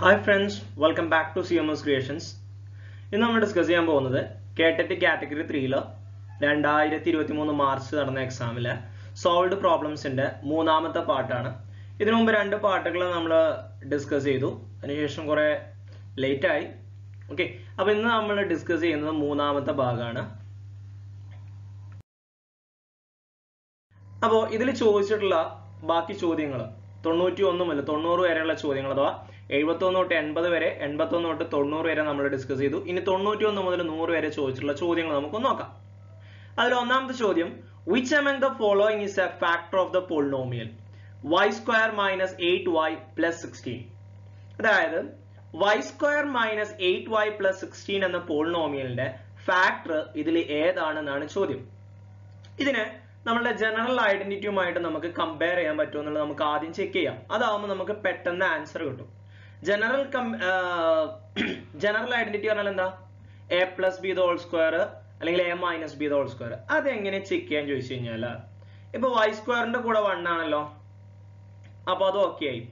Hi friends welcome back to C M S creations ഇന്ന് നമ്മൾ discuss ചെയ്യാൻ പോകുന്നത് കേട്ടറ്റ് കാറ്റഗറി ത്രീയിൽ രണ്ടായിരത്തി ഇരുപത്തി മൂന്ന് മാർച്ച് നടന്ന എക്സാമിലെ സോൾവ്ഡ് പ്രോബ്ലംസിന്റെ മൂന്നാമത്തെ പാർട്ടാണ് ഇതിനു മുമ്പ് രണ്ട് പാർട്ടുകൾ നമ്മൾ ഡിസ്കസ് ചെയ്തു. അതിനുശേഷം കുറെ ആയി. ഓക്കെ അപ്പൊ ഇന്ന് നമ്മൾ ഡിസ്കസ് ചെയ്യുന്നത് മൂന്നാമത്തെ ഭാഗമാണ് അപ്പോൾ ഇതിൽ ചോദിച്ചിട്ടുള്ള ബാക്കി ചോദ്യങ്ങൾ തൊണ്ണൂറ്റി ഒന്ന് മുതൽ തൊണ്ണൂറ് വരെയുള്ള ചോദ്യങ്ങൾ അഥവാ എഴുപത്തി ഒന്ന് തൊട്ട് എൺപത് വരെ എൺപത്തി ഒന്ന് തൊട്ട് തൊണ്ണൂറ് വരെ നമ്മൾ ഡിസ്കസ് ചെയ്തു. ഇനി തൊണ്ണൂറ്റി ഒന്ന് മുതൽ നൂറ് വരെ ചോദിച്ചിട്ടുള്ള ചോദ്യങ്ങൾ നമുക്ക് നോക്കാം. അതിൽ ഒന്നാമത്തെ ചോദ്യം which among the following is a factor of the polynomial y square minus eight y plus sixteen അതായത് y square minus eight y plus sixteen എന്ന പോളിനോമിയലിന്റെ ഫാക്ടർ ഇതിൽ ഏതാണെന്നാണ് ചോദ്യം. ഇതിന് നമ്മളുടെ ജനറൽ ഐഡന്റിറ്റിയുമായിട്ട് നമുക്ക് കമ്പയർ ചെയ്യാൻ പറ്റുമെന്നുള്ളത് നമുക്ക് ആദ്യം ചെക്ക് ചെയ്യാം. അതാവുമ്പോൾ നമുക്ക് പെട്ടെന്ന് ആൻസർ കിട്ടും. ജനറൽ ജനറൽ ഐഡന്റിറ്റി പറഞ്ഞാൽ എന്താ? A plus b whole square അല്ലെങ്കിൽ a minus b whole square എങ്ങനെ ചെക്ക് ചെയ്യാൻ ചോദിച്ചു കഴിഞ്ഞാൽ ഇപ്പൊ വൈ സ്ക്വയറിന്റെ കൂടെ വൺ ആണല്ലോ. അപ്പൊ അത് ഓക്കെ ആയി.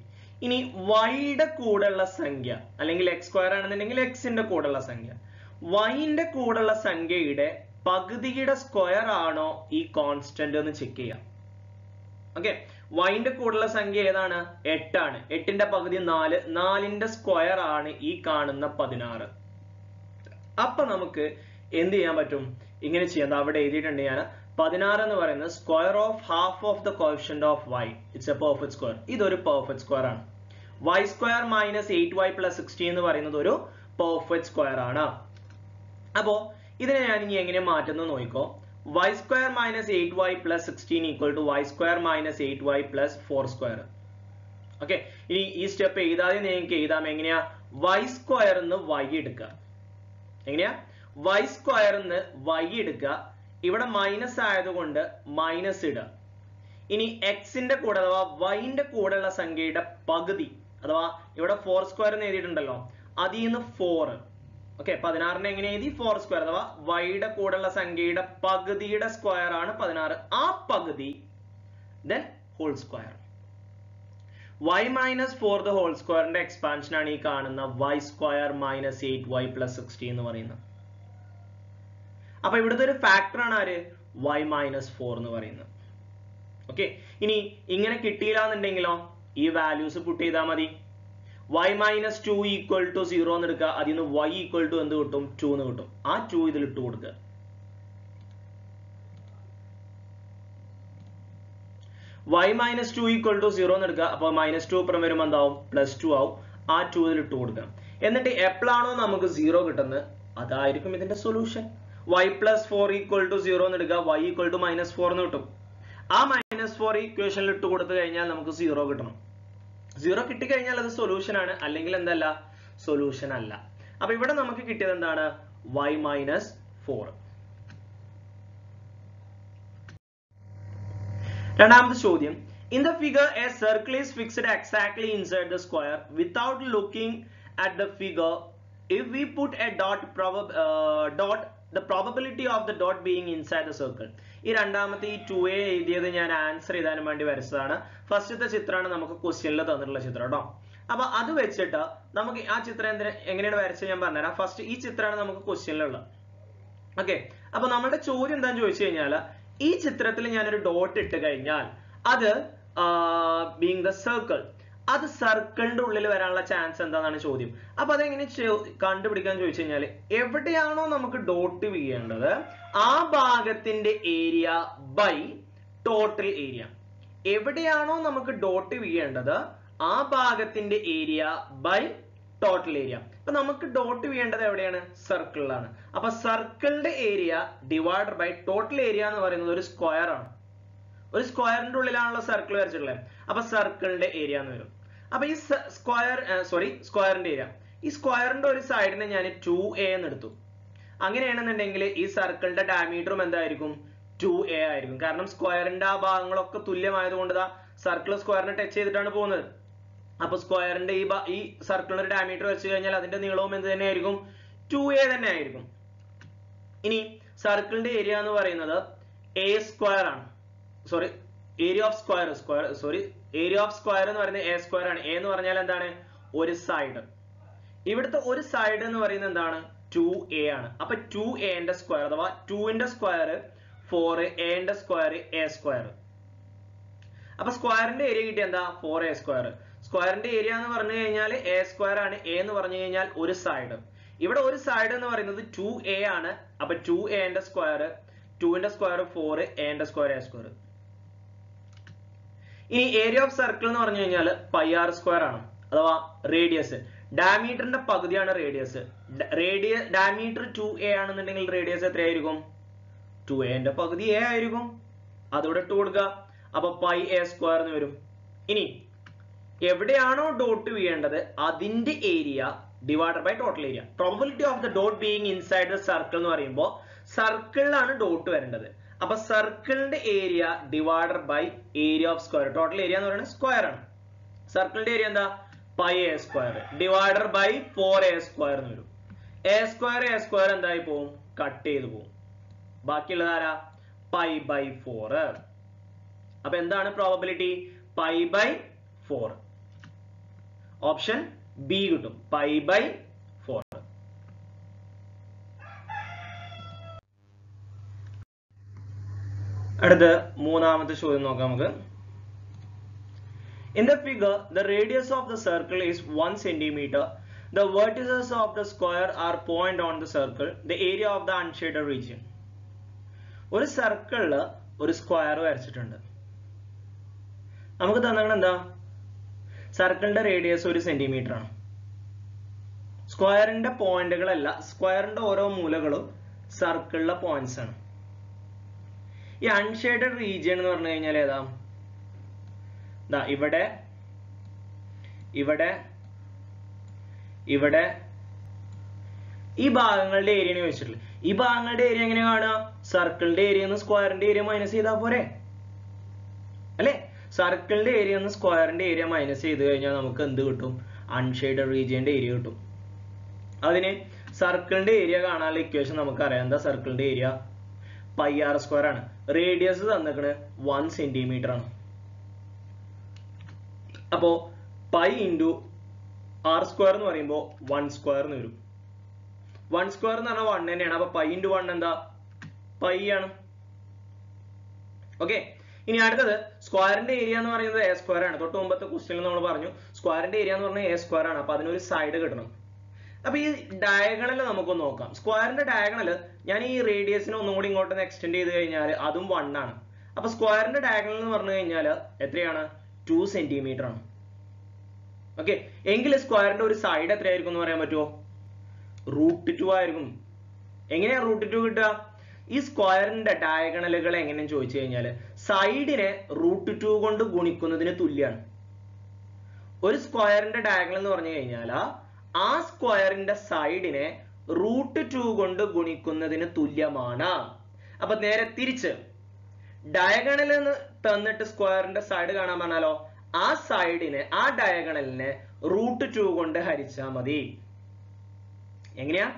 ഇനി വൈയുടെ കൂടെയുള്ള സംഖ്യ അല്ലെങ്കിൽ എക്സ് സ്ക്വയർ ആണെന്നുണ്ടെങ്കിൽ എക്സിന്റെ കൂടെയുള്ള സംഖ്യ. വൈന്റെ കൂടെയുള്ള സംഖ്യയുടെ പകുതിയുടെ സ്ക്വയർ ആണോ ഈ കോൺസ്റ്റന്റ് എന്ന് ചെക്ക് ചെയ്യാം. ഓക്കെ വൈന്റെ കൂടുള്ള സംഖ്യ ഏതാണ്? എട്ടാണ് എട്ടിന്റെ പകുതി നാല് നാലിന്റെ സ്ക്വയർ ആണ് ഈ കാണുന്ന പതിനാറ്. അപ്പൊ നമുക്ക് എന്ത് ചെയ്യാൻ പറ്റും? ഇങ്ങനെ ചെയ്യാം. അവിടെ എഴുതിയിട്ടുണ്ട് ഞാൻ. പതിനാറ് എന്ന് പറയുന്നത് square of half of the coefficient of y it's a perfect square ഇതൊരു പെർഫെക്റ്റ് സ്ക്വയർ ആണ്. Y square minus eight y plus sixty എന്ന് പറയുന്നത് ഒരു പെർഫെക്റ്റ് സ്ക്വയർ ആണ്. അപ്പോ ഇതിനെ ഞാൻ ഇനി എങ്ങനെ മാറ്റുന്നു നോക്കിക്കോ. Minus eight y plus sixteen equal to y square minus eight y plus four square okay ഇനി ഈ സ്റ്റെപ്പ് എഴുതാതെ നിങ്ങൾക്ക് എഴുതാം. എങ്ങനെയാ? വൈ സ്ക്വയർ എന്ന് വൈ എടുക്കുക എങ്ങനെയാ? വൈ സ്ക്വയർ എന്ന് വൈ എടുക്കുക ഇവിടെ മൈനസ് ആയതുകൊണ്ട് മൈനസ് ഇടുക. ഇനി എക്സിന്റെ കൂടെ അഥവാ വൈന്റെ കൂടെയുള്ള സംഖ്യയുടെ പകുതി അഥവാ ഇവിടെ ഫോർ സ്ക്വയർ എന്ന് എഴുതിയിട്ടുണ്ടല്ലോ അതിൽ നിന്ന് ഫോർ ഓക്കെ പതിനാറിന് എങ്ങനെ എഴുതി? ഫോർ സ്ക്വയർ അഥവാ വൈയുടെ കൂടെയുള്ള സംഖ്യയുടെ പകുതിയുടെ സ്ക്വയർ ആണ് പതിനാറ്. ആ പകുതി then whole square y minus four the whole സ്ക്വയറിന്റെ എക്സ്പാൻഷൻ ആണ് ഈ കാണുന്ന y square minus eight y plus sixty എന്ന് പറയുന്നത്. അപ്പൊ ഇവിടുത്തെ ഒരു ഫാക്ടർ ആണ് ആര്? വൈ മൈനസ് ഫോർ എന്ന് പറയുന്നത്. ഓക്കെ ഇനി ഇങ്ങനെ കിട്ടിയില്ല എന്നുണ്ടെങ്കിലോ ഈ വാല്യൂസ് പുട്ട് ചെയ്താൽ മതി. Y minus two equal to zero എന്ന് എടുക്കുക. അതിൽ നിന്ന് y ഈക്വൽ ടു എന്ത് കിട്ടും? ടു എന്ന് കിട്ടും. ആ ടു ഇതിൽ ഇട്ട് കൊടുക്കുക. y minus two equal to zero എന്ന് എടുക്കുക. അപ്പൊ മൈനസ് ടു അപ്പുറം വരുമ്പോൾ എന്താവും? പ്ലസ് ടു ആവും. ആ ടു ഇതിൽ ഇട്ട് കൊടുക്കുക. എന്നിട്ട് എപ്പോഴാണോ നമുക്ക് സീറോ കിട്ടുന്നത്? അതായിരിക്കും ഇതിന്റെ solution y plus four equal to zero എന്ന് എടുക്കുക. y equal to minus four എന്ന് കിട്ടും. ആ മൈനസ് ഫോർ ഇക്വേഷനിൽ ഇട്ട് കൊടുത്തു കഴിഞ്ഞാൽ നമുക്ക് സീറോ കിട്ടണം. സീറോ കിട്ടിക്കഴിഞ്ഞാൽ അത് സൊല്യൂഷൻ ആണ്. അല്ലെങ്കിൽ എന്തല്ല? സൊല്യൂഷൻ അല്ല. അപ്പൊ ഇവിടെ നമുക്ക് കിട്ടിയത് എന്താണ്? Y മൈനസ് ഫോർ രണ്ടാമത്തെ ചോദ്യം. In the figure a circle is fixed exactly inside the square without looking at the figure if we put a dot dot the probability of the dot being inside the circle ഈ രണ്ടാമത്തെ ഈ to A എഴുതിയത് ഞാൻ answer ചെയ്താനും വേണ്ടി വരച്ചതാണ്. ഫസ്റ്റത്തെ ചിത്രമാണ് നമുക്ക് ക്വസ്റ്റ്യനിൽ തന്നിട്ടുള്ള ചിത്രം കേട്ടോ അപ്പൊ അത് വെച്ചിട്ട് നമുക്ക് ആ ചിത്രം എന്തിനാ എങ്ങനെയാണ് വരച്ചത് ഞാൻ പറഞ്ഞുതരാം. ഫസ്റ്റ് ഈ ചിത്രമാണ് നമുക്ക് ക്വസ്റ്റ്യനിലുള്ളത് ഓക്കെ അപ്പൊ നമ്മുടെ ചോദ്യം എന്താന്ന് ചോദിച്ചു കഴിഞ്ഞാൽ ഈ ചിത്രത്തിൽ ഞാനൊരു ഡോട്ട് ഇട്ട് കഴിഞ്ഞാൽ അത് ബീങ് ദ സർക്കിൾ അത് സർക്കിളിന്റെ ഉള്ളിൽ വരാനുള്ള ചാൻസ് എന്താണെന്നാണ് ചോദ്യം. അപ്പൊ അതെങ്ങനെ കണ്ടുപിടിക്കാൻ ചോദിച്ചു കഴിഞ്ഞാൽ എവിടെയാണോ നമുക്ക് ഡോട്ട് വീഴേണ്ടത് ആ ഭാഗത്തിന്റെ ഏരിയ ബൈ ടോട്ടൽ ഏരിയ എവിടെയാണോ നമുക്ക് ഡോട്ട് വീഴേണ്ടത് ആ ഭാഗത്തിന്റെ ഏരിയ ബൈ ടോട്ടൽ ഏരിയ അപ്പൊ നമുക്ക് ഡോട്ട് വീഴേണ്ടത് എവിടെയാണ്? സർക്കിളിലാണ് അപ്പൊ സർക്കിളിന്റെ area divide by total area എന്ന് പറയുന്നത് ഒരു സ്ക്വയർ ആണ്. ഒരു സ്ക്വയറിന്റെ ഉള്ളിലാണല്ലോ സർക്കിൾ വരച്ചിട്ടുള്ളത്. അപ്പൊ സർക്കിളിന്റെ ഏരിയ എന്ന് വരും. അപ്പൊ ഈ സ്ക്വയർ സോറി സ്ക്വയറിന്റെ ഏരിയ ഈ സ്ക്വയറിന്റെ ഒരു സൈഡിന് ഞാൻ ടു എ എന്ന് എടുത്തു അങ്ങനെയാണെന്നുണ്ടെങ്കിൽ ഈ സർക്കിളിന്റെ ഡയമീറ്ററും എന്തായിരിക്കും? ടു എ ആയിരിക്കും. കാരണം സ്ക്വയറിന്റെ ആ ഭാഗങ്ങളൊക്കെ തുല്യമായതുകൊണ്ട് ദാ സർക്കിൾ സ്ക്വയറിനെ ടച്ച് ചെയ്തിട്ടാണ് പോകുന്നത്. അപ്പൊ സ്ക്വയറിന്റെ ഈ ഈ സർക്കിളിന് ഒരു ഡയമീറ്റർ വെച്ച് കഴിഞ്ഞാൽ അതിന്റെ നീളവും എന്ത് തന്നെയായിരിക്കും? ടു എ തന്നെ ആയിരിക്കും. ഇനി സർക്കിളിന്റെ ഏരിയ എന്ന് പറയുന്നത് എ സ്ക്വയർ ആണ്. Sorry area of square square sorry area of square എന്ന് പറയുന്നത് എ സ്ക്വയർ ആണ്. എ എന്ന് പറഞ്ഞാൽ എന്താണ്? ഒരു സൈഡ് ഇവിടുത്തെ ഒരു സൈഡ് എന്ന് പറയുന്നത് എന്താണ്? ടു എ ആണ്. അപ്പൊ ടു എന്റെ സ്ക്വയർ അഥവാ ടുവിന്റെ സ്ക്വയർ ഫോർ എന്റെ സ്ക്വയർ എ സ്ക്വയർ അപ്പൊ സ്ക്വയറിന്റെ ഏരിയ കിട്ടിയ എന്താ? ഫോർ എ സ്ക്വയർ സ്ക്വയറിന്റെ ഏരിയ എന്ന് പറഞ്ഞു കഴിഞ്ഞാൽ എ സ്ക്വയർ ആണ്. എ എന്ന് പറഞ്ഞു കഴിഞ്ഞാൽ ഒരു സൈഡ് ഇവിടെ ഒരു സൈഡ് എന്ന് പറയുന്നത് ടു എ ആണ്. അപ്പൊ ടു എന്റെ സ്ക്വയർ ടുവിന്റെ സ്ക്വയർ ഫോർ എന്റെ സ്ക്വയർ എ സ്ക്വയർ ഇനി ഏരിയ ഓഫ് സർക്കിൾ എന്ന് പറഞ്ഞു കഴിഞ്ഞാൽ പൈ ആർ സ്ക്വയർ ആണ് അഥവാ റേഡിയസ് ഡാമീറ്ററിന്റെ പകുതിയാണ് റേഡിയസ് റേഡിയ ഡാമീറ്റർ ടു എ ആണെന്നുണ്ടെങ്കിൽ റേഡിയസ് എത്രയായിരിക്കും? ടു എന്റെ പകുതി എ ആയിരിക്കും. അതോടെ ഇട്ട് കൊടുക്കുക അപ്പൊ പൈ എ സ്ക്വയർ എന്ന് വരും. ഇനി എവിടെയാണോ ഡോട്ട് വീഴേണ്ടത് അതിന്റെ area divided by total area probability of the dot being inside the circle എന്ന് പറയുമ്പോൾ സർക്കിളിലാണ് ഡോട്ട് വരേണ്ടത്. അപ്പൊ സർക്കിളിന്റെ area divided by area of square total area എന്ന് പറയുന്നത് സ്ക്വയർ ആണ്. സർക്കിളിന്റെ ഏരിയ എന്താ? Pi A square divided by four A square എന്ന് വരും. എ സ്ക്വയർ എ സ്ക്വയർ എന്തായി പോവും? കട്ട് ചെയ്ത് പോവും. ബാക്കിയുള്ളത് ആരാ? പൈ ബൈ ഫോർ അപ്പൊ എന്താണ് probability pi by four option B കിട്ടും. പൈ ബൈ ഫോർ അടുത്ത് മൂന്നാമത്തെ ചോദ്യം നോക്കാം നമുക്ക്. In the figure the radius of the circle is 1 centimetre the vertices of the square are point on the circle the area of the unshaded region ഒരു സർക്കിളിൽ ഒരു square വരച്ചിട്ടുണ്ട്. നമുക്ക് തന്നെ എന്താ? സർക്കിളിന്റെ റേഡിയസ് ഒരു സെന്റിമീറ്റർ ആണ്. സ്ക്വയറിന്റെ പോയിന്റുകളല്ല സ്ക്വയറിന്റെ ഓരോ മൂലകളും സർക്കിളിലെ പോയിന്റ്സ് ആണ്. ഈ അൺഷെയ്ഡഡ് റീജിയൻ എന്ന് പറഞ്ഞു കഴിഞ്ഞാൽ ഏതാ? ദാ ഇവിടെ ഇവിടെ ഇവിടെ. ഈ ഭാഗങ്ങളുടെ ഏരിയനെ വെച്ചിട്ടുള്ളത് ഈ ഭാഗങ്ങളുടെ ഏരിയ എങ്ങനെ കാണുക? സർക്കിളിന്റെ ഏരിയ സ്ക്വയറിന്റെ ഏരിയ മൈനസ് ചെയ്താൽ പോരെ? അല്ലെ? സർക്കിളിന്റെ ഏരിയ സ്ക്വയറിന്റെ ഏരിയ മൈനസ് ചെയ്ത് കഴിഞ്ഞാൽ നമുക്ക് എന്ത് കിട്ടും? അൺഷെയ്ഡഡ് റീജിയന്റെ ഏരിയ കിട്ടും. അതിന് സർക്കിളിന്റെ ഏരിയ കാണാനുള്ള ഇക്വേഷൻ നമുക്ക് അറിയാം എന്താ സർക്കിളിന്റെ ഏരിയ പൈ ആർ സ്ക്വയർ ആണ്. റേഡിയസ് തന്നിക്കണ് വൺ സെന്റിമീറ്റർ ആണ്. അപ്പോ പൈ ഇന്റു ആർ സ്ക്വയർ എന്ന് പറയുമ്പോൾ വൺ സ്ക്വയർ എന്ന് വരും. വൺ സ്ക്വയർ എന്ന് പറഞ്ഞാൽ വൺ തന്നെയാണ്. അപ്പൊ പൈ ഇന്റു വൺ എന്താ? പൈ ആണ്. ഓക്കെ ഇനി അടുത്തത് സ്ക്വയറിന്റെ ഏരിയ എന്ന് പറയുന്നത് എ സ്ക്വയർ ആണ്. തൊട്ട് മുമ്പത്തെ ക്വസ്റ്റ്യനിൽ നമ്മൾ പറഞ്ഞു സ്ക്വയറിന്റെ ഏരിയ എന്ന് പറഞ്ഞാൽ എ സ്ക്വയർ ആണ്. അപ്പൊ അതിനൊരു സൈഡ് കിട്ടണം. അപ്പൊ ഈ ഡയഗണൽ നമുക്ക് നോക്കാം. സ്ക്വയറിന്റെ ഡയഗണൽ ഞാൻ ഈ റേഡിയസിനെ ഒന്നുകൂടി ഇങ്ങോട്ട് എക്സ്റ്റെൻഡ് ചെയ്ത് കഴിഞ്ഞാൽ അതും വൺ ആണ്. അപ്പൊ സ്ക്വയറിന്റെ ഡയഗണൽ എന്ന് പറഞ്ഞു കഴിഞ്ഞാൽ എത്രയാണ്? ടു സെന്റിമീറ്റർ ആണ്. ഓക്കെ എങ്കിൽ സ്ക്വയറിന്റെ ഒരു സൈഡ് എത്രയായിരിക്കും എന്ന് പറയാൻ പറ്റുമോ റൂട്ട് ടു ആയിരിക്കും. എങ്ങനെയാ റൂട്ട് ടു കിട്ടുക? ഈ സ്ക്വയറിന്റെ ഡയഗണലുകൾ എങ്ങനെയാണ് ചോദിച്ചു കഴിഞ്ഞാൽ സൈഡിനെ റൂട്ട് ടു കൊണ്ട് ഗുണിക്കുന്നതിന് തുല്യമാണ് ഒരു സ്ക്വയറിന്റെ ഡയഗണൽ എന്ന് പറഞ്ഞു കഴിഞ്ഞാൽ ആ സ്ക്വയറിന്റെ സൈഡിനെ റൂട്ട് ടു കൊണ്ട് ഗുണിക്കുന്നതിന് തുല്യമാണ്. അപ്പൊ നേരെ തിരിച്ച് ഡയഗണൽ എന്ന് തന്നിട്ട് സ്ക്വയറിന്റെ സൈഡ് കാണാൻ പറഞ്ഞാലോ ആ സൈഡിനെ ആ ഡയഗണലിനെ റൂട്ട് ടു കൊണ്ട് ഹരിച്ചാൽ മതി. എങ്ങനെയാ?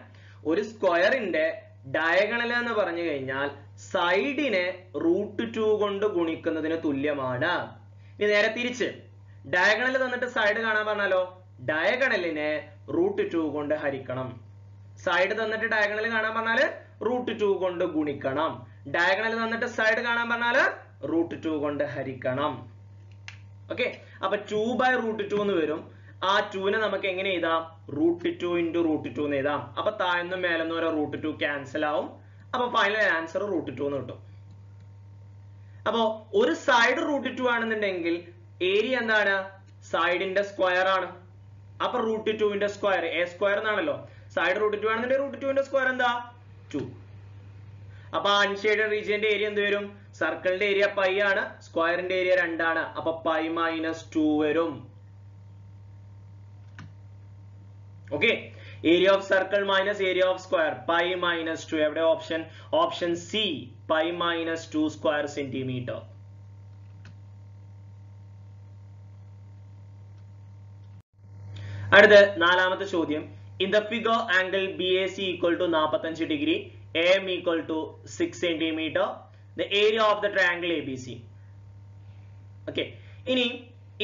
ഒരു സ്ക്വയറിന്റെ ഡയഗണൽ എന്ന് പറഞ്ഞു കഴിഞ്ഞാൽ സൈഡിനെ റൂട്ട് ടു കൊണ്ട് ഗുണിക്കുന്നതിന് തുല്യമാണ്. ഇനി നേരെ തിരിച്ച് ഡയഗണൽ തന്നിട്ട് സൈഡ് കാണാൻ പറഞ്ഞാലോ ഡയഗണലിനെ റൂട്ട് ടു കൊണ്ട് ഹരിക്കണം. സൈഡ് തന്നിട്ട് ഡയഗണൽ കാണാൻ പറഞ്ഞാൽ റൂട്ട് ടു കൊണ്ട് ഗുണിക്കണം. ഡയഗണൽ തന്നിട്ട് സൈഡ് കാണാൻ പറഞ്ഞാൽ റൂട്ട് ടു കൊണ്ട് ഹരിക്കണം. ഓക്കെ അപ്പൊ ടു ബൈ റൂട്ട് ടു എന്ന് വരും. ആ ടുവിനെ നമുക്ക് എങ്ങനെ എഴുതാം? Root two into root two എന്ന് എഴുതാം. അപ്പൊ താഴ്ന്നും മേലെന്ന് ഓരോ റൂട്ട് ടു ക്യാൻസൽ ആവും. അപ്പൊ ഫൈനൽ ആൻസർ റൂട്ട് ടു എന്ന് കിട്ടും. അപ്പോ ഒരു സൈഡ് റൂട്ട് ടു ആണെന്നുണ്ടെങ്കിൽ ഏരിയ എന്താണ്? സൈഡിന്റെ സ്ക്വയർ ആണ്. അപ്പൊ റൂട്ട് ടുവിന്റെ സ്ക്വയർ എ സ്ക്വയർ എന്നാണല്ലോ. സൈഡ് റൂട്ട് ടു ആണെന്നുണ്ടെങ്കിൽ റൂട്ട് ടുവിന്റെ സ്ക്വയർ എന്താ? ടു അപ്പൊ അൺഷെയ്ഡഡ് റീജിയന്റെ ഏരിയ എന്ത് വരും? സർക്കിളിന്റെ ഏരിയ പൈ ആണ് സ്ക്വയറിന്റെ ഏരിയ രണ്ടാണ്. അപ്പൊ പൈ മൈനസ് ടു വരും. Okay area of circle minus area of square pi minus two എവിടെ? Option option C pi minus two square centimetre അടുത്ത് നാലാമത്തെ ചോദ്യം. In the figure angle B A C equal to നാൽപ്പത്തഞ്ച് degree A M equal to six centimetre the area of the triangle A B C okay ഇനി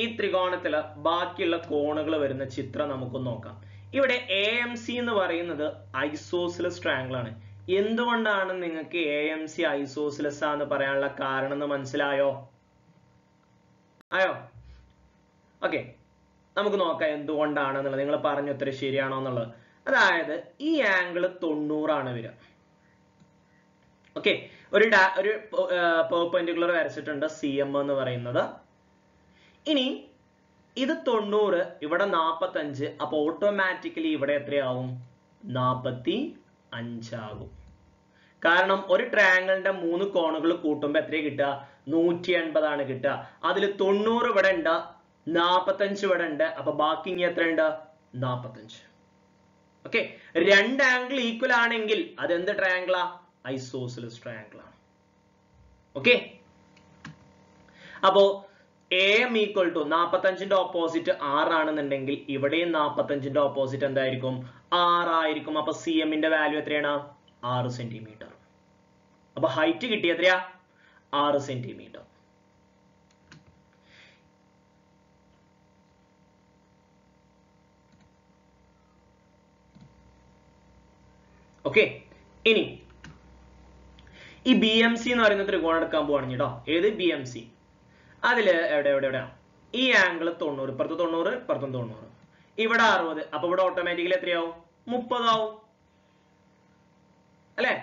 ഈ ത്രികോണത്തിൽ ബാക്കിയുള്ള കോണുകൾ വരുന്ന ചിത്രം നമുക്ക് നോക്കാം. ഇവിടെ എ എം സി എന്ന് പറയുന്നത് ഐസോസിലസ് ട്രയാംഗിൾ ആണ്. എന്തുകൊണ്ടാണ് നിങ്ങൾക്ക് എ എം സി ഐസോസിലസ് ആന്ന് പറയാനുള്ള കാരണം എന്ന് മനസ്സിലായോ? ആയോ? ഓക്കെ നമുക്ക് നോക്കാം എന്തുകൊണ്ടാണ് എന്നുള്ളത് നിങ്ങൾ പറഞ്ഞ ഉത്തരം ശരിയാണോ എന്നുള്ളത്. അതായത് ഈ ആംഗിൾ തൊണ്ണൂറാണ് വരിക. ഓക്കെ ഒരു ഒരു പെർപെൻഡിക്കുലർ വരച്ചിട്ടുണ്ട് സി എം എന്ന് പറയുന്നത്. ഇനി ഇത് തൊണ്ണൂറ് ഇവിടെ നാപ്പത്തഞ്ച് അപ്പൊ ഓട്ടോമാറ്റിക്കലി ഇവിടെ എത്രയാവും? നാപ്പത്തി അഞ്ചാകും കാരണം ഒരു ട്രയാങ്കിളിന്റെ മൂന്ന് കോണുകൾ കൂട്ടുമ്പോൾ എത്രയാ കിട്ടുക? നൂറ്റി എൺപതാണ് കിട്ടുക. അതിൽ തൊണ്ണൂറ് ഇവിടെ ഉണ്ട് നാപ്പത്തഞ്ച് ഇവിടെ ഉണ്ട് അപ്പൊ ബാക്കി ഇനി എത്ര ഉണ്ട്? നാപ്പത്തഞ്ച്. ഓക്കെ രണ്ട് ആംഗിൾ ഈക്വൽ ആണെങ്കിൽ അത് എന്ത് ട്രയാങ്കിളാ ഐസോസിലസ് ആണ്. ഓക്കെ അപ്പോ എ എം ഈക്വൽ ടു നാപ്പത്തഞ്ചിന്റെ ഓപ്പോസിറ്റ് ആറാണെന്നുണ്ടെങ്കിൽ ഇവിടെയും നാപ്പത്തഞ്ചിന്റെ ഓപ്പോസിറ്റ് എന്തായിരിക്കും? ആറായിരിക്കും അപ്പൊ സി എമ്മിന്റെ വാല്യൂ എത്രയാണ്? ആറ് സെന്റിമീറ്റർ അപ്പൊ ഹൈറ്റ് കിട്ടിയ എത്രയാ? ആറ് സെന്റിമീറ്റർ ഓക്കെ ഇനി ഈ ബി എം സി എന്ന് പറയുന്ന ത്രികോണം എടുക്കാൻ പോവാണ് കേട്ടോ. ഏത് ബി എം സി അതിൽ എവിടെ എവിടെ എവിടെയാ? ഈ ആംഗിൾ തൊണ്ണൂറ് ഇപ്പുറത്ത് തൊണ്ണൂറ് ഇപ്പുറത്തും തൊണ്ണൂറ്. ഇവിടെ അറുപത് അപ്പൊ ഇവിടെ ഓട്ടോമാറ്റിക്കലി എത്രയാവും? മുപ്പതാവും. അല്ലേ?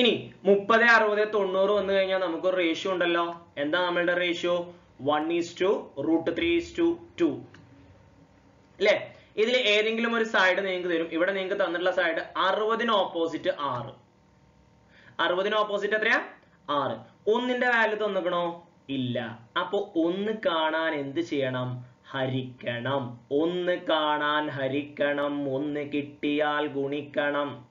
ഇനി മുപ്പത് അറുപത് തൊണ്ണൂറ് വന്നു കഴിഞ്ഞാൽ നമുക്കൊരു റേഷ്യോ ഉണ്ടല്ലോ. എന്താ നമ്മളുടെ ratio one is to root three is to two two? ഇതിൽ ഏതെങ്കിലും ഒരു സൈഡ് നിങ്ങൾക്ക് തരും. ഇവിടെ നിങ്ങൾക്ക് തന്നിട്ടുള്ള സൈഡ് അറുപതിന് ഓപ്പോസിറ്റ് ആറ്. അറുപതിന് ഓപ്പോസിറ്റ് എത്രയാ? ആറ്. ഒന്നിന്റെ വാല്യൂ തന്നിക്കണോ? ഇല്ല. അപ്പൊ ഒന്ന് കാണാൻ എന്ത് ചെയ്യണം? ഹരിക്കണം. ഒന്ന് കാണാൻ ഹരിക്കണം. ഒന്ന് കിട്ടിയാൽ ഗുണിക്കണം.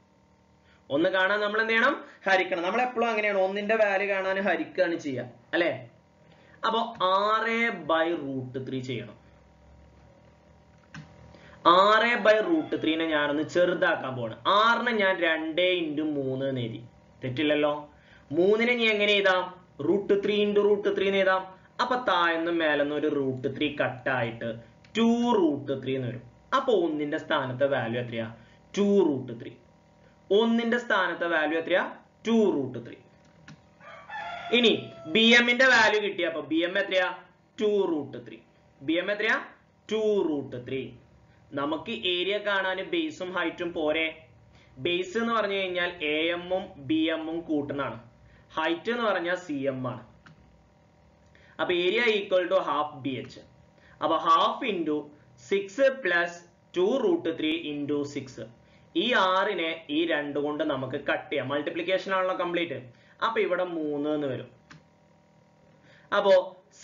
ഒന്ന് കാണാൻ നമ്മൾ എന്ത് ചെയ്യണം? ഹരിക്കണം. നമ്മൾ എപ്പോഴും അങ്ങനെയാണ്. ഒന്നിന്റെ വാല്യൂ കാണാൻ ഹരിക്കുകയാണ് ചെയ്യുക. അല്ലെ? അപ്പൊ ആറ് ബൈ റൂട്ട് ത്രീ ചെയ്യണം. ആറ് ബൈ റൂട്ട് ത്രീനെ ഞാനൊന്ന് ചെറുതാക്കാൻ പോവാണ്. ആറിനെ ഞാൻ രണ്ടേ ഇന്റു മൂന്ന് എഴുതി. തെറ്റില്ലല്ലോ? മൂന്നിനെ ഞാൻ എങ്ങനെ എഴുതാം? Root three into root three എന്ന് എഴുതാം. അപ്പൊ താഴ്ന്നും മേലെന്നും ഒരു റൂട്ട് ത്രീ കട്ടായിട്ട് ടു റൂട്ട് ത്രീ എന്ന് വരും. അപ്പൊ ഒന്നിന്റെ സ്ഥാനത്തെ വാല്യൂ എത്രയാ? ടു റൂട്ട് ത്രീ ഒന്നിന്റെ സ്ഥാനത്തെ വാല്യൂ എത്രയാ? ടു റൂട്ട് ത്രീ ഇനി ബി എമ്മിന്റെ വാല്യൂ കിട്ടിയപ്പോ ബി എം എത്രയാ? Two root three B M എത്രയാ? ടു റൂട്ട് ത്രീ നമുക്ക് ഏരിയ കാണാൻ ബേസും ഹൈറ്റും പോരെ. ബേസ് എന്ന് പറഞ്ഞു കഴിഞ്ഞാൽ എ എമ്മും ബി എമ്മും കൂട്ടുന്നതാണ്. ഹൈറ്റ് എന്ന് പറഞ്ഞാൽ സി എം ആണ്. അപ്പൊ area equal to half B H അപ്പൊ half into six plus two root three into six ഈ ആറിനെ ഈ രണ്ട് കൊണ്ട് നമുക്ക് കട്ട് ചെയ്യാം. മൾട്ടിപ്ലിക്കേഷൻ ആണല്ലോ കംപ്ലീറ്റ് അപ്പൊ ഇവിടെ മൂന്ന് എന്ന് വരും. അപ്പോ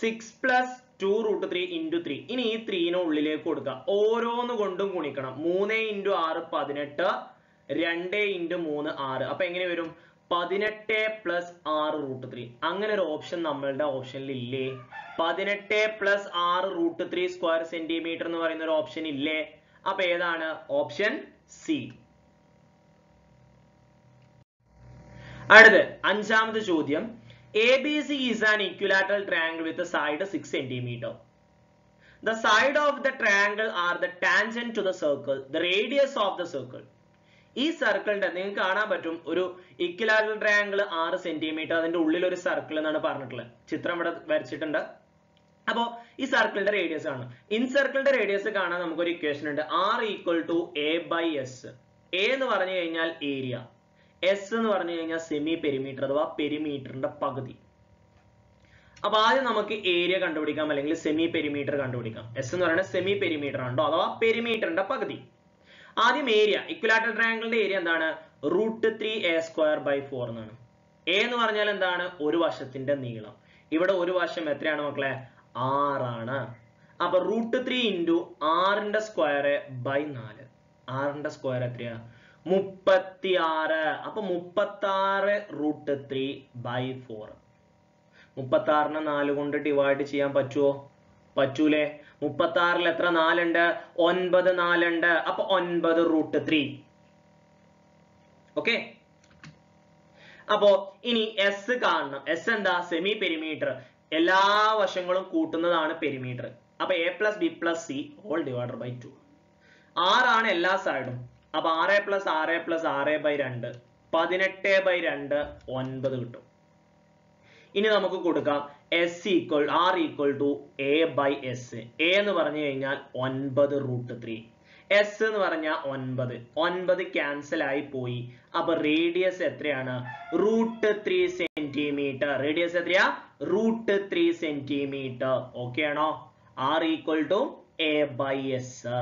six plus two root three into three ഇനി ഈ ത്രീനെ ഉള്ളിലേക്ക് കൊടുക്കുക ഓരോന്ന് കൊണ്ടും ഗുണിക്കണം. മൂന്ന് ഇന്റു ആറ് പതിനെട്ട് രണ്ട് ഇന്റു മൂന്ന് ആറ്. അപ്പൊ എങ്ങനെ വരും? പതിനെട്ട് പ്ലസ് ആറ് റൂട്ട് ത്രീ അങ്ങനെ ഒരു ഓപ്ഷൻ നമ്മളുടെ ഓപ്ഷനിൽ ഇല്ലേ? പതിനെട്ട് പ്ലസ് ആറ് റൂട്ട് ത്രീ സ്ക്വയർ സെന്റിമീറ്റർ എന്ന് പറയുന്ന ഒരു ഓപ്ഷൻ ഇല്ലേ? അപ്പൊ ഏതാണ്? ഓപ്ഷൻ സി അടുത്ത് അഞ്ചാമത്തെ ചോദ്യം. B C is an equilateral triangle with side six centimetre The side of the triangle are the tangent to the circle, the radius of the circle. ഈ സർക്കിളിന്റെ നിങ്ങൾക്ക് കാണാൻ പറ്റും ഒരു ഇക്വിലാറ്ററൽ ട്രയാങ്കിൾ ആറ് സെന്റിമീറ്റർ അതിന്റെ ഉള്ളിൽ ഒരു സർക്കിൾ എന്നാണ് പറഞ്ഞിട്ടുള്ളത്. ചിത്രം ഇവിടെ വരച്ചിട്ടുണ്ട്. അപ്പോ ഈ സർക്കിളിന്റെ റേഡിയസ് ആണ്. ഇൻ സർക്കിളിന്റെ റേഡിയസ് കാണാൻ നമുക്ക് ഒരു ഇക്വേഷൻ ഉണ്ട്. R equal to A by S A എന്ന് പറഞ്ഞു കഴിഞ്ഞാൽ ഏരിയ എസ് എന്ന് പറഞ്ഞു കഴിഞ്ഞാൽ സെമി പെരിമീറ്റർ അഥവാ പെരിമീറ്ററിന്റെ പകുതി. അപ്പൊ ആദ്യം നമുക്ക് ഏരിയ കണ്ടുപിടിക്കാം അല്ലെങ്കിൽ സെമി പെരിമീറ്റർ കണ്ടുപിടിക്കാം. എസ് എന്ന് പറയുന്നത് സെമി പെരിമീറ്റർ ആണോ അഥവാ പെരിമീറ്ററിന്റെ പകുതി. ആദ്യം ഏരിയ ഇക്വലാറ്റർ ട്രയാങ്കിളിന്റെ ഏരിയ എന്താണ്? Root three A square by four എന്നാണ്. എ എന്ന് പറഞ്ഞാൽ എന്താണ്? ഒരു വശത്തിന്റെ നീളം. ഇവിടെ ഒരു വശം എത്രയാണ് മക്കളെ? ആറാണ് അപ്പൊ റൂട്ട് ത്രീ ഇന്റു ആറിന്റെ സ്ക്വയർ ബൈ നാല്. ആറിന്റെ സ്ക്വയർ എത്രയാ മുപ്പത്തി ആറ് അപ്പൊ മുപ്പത്താറ് റൂട്ട് ത്രീ ബൈ ഫോർ മുപ്പത്തി ആറിനെ നാല് കൊണ്ട് ഡിവൈഡ് ചെയ്യാൻ പറ്റുമോ പറ്റൂലേ. മുപ്പത്തി ആറിൽ എത്ര നാലുണ്ട്? ഒൻപത് നാലുണ്ട്. അപ്പൊ ഒൻപത് റൂട്ട് ത്രീ. ഓക്കെ? അപ്പോ ഇനി എസ് കാണണം. എസ് എന്താ? സെമി പെരിമീറ്റർ എല്ലാ വശങ്ങളും കൂട്ടുന്നതാണ് പെരിമീറ്റർ അപ്പൊ A plus B plus C whole divided by two ആറാണ് എല്ലാ സൈഡും അപ്പൊ ആറ് പ്ലസ് ആറ് പ്ലസ് ആറ് ബൈ രണ്ട് പതിനെട്ട് ബൈ രണ്ട് ഒൻപത് കിട്ടും. ഇനി നമുക്ക് കൊടുക്കാം S equal R equal to A by S A എന്ന് പറഞ്ഞു കഴിഞ്ഞാൽ ഒൻപത് റൂട്ട് ത്രീ എസ് എന്ന് പറഞ്ഞാൽ ഒൻപത്. ഒൻപത് ക്യാൻസൽ ആയി പോയി. അപ്പൊ റേഡിയസ് എത്രയാണ്? റൂട്ട് ത്രീ സെന്റിമീറ്റർ റേഡിയസ് എത്രയാ? റൂട്ട് ത്രീ സെന്റിമീറ്റർ ഓക്കെ ആണോ? R equal to A by S